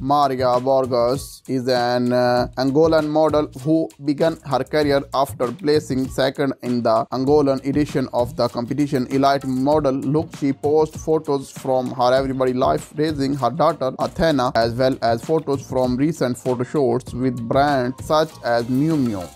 Maria Borges is an uh, Angolan model who began her career after placing second in the Angolan edition of the competition Elite Model Look. She posts photos from her everyday life raising her daughter Athena as well as photos from recent photo shoots with brands such as Miu Miu.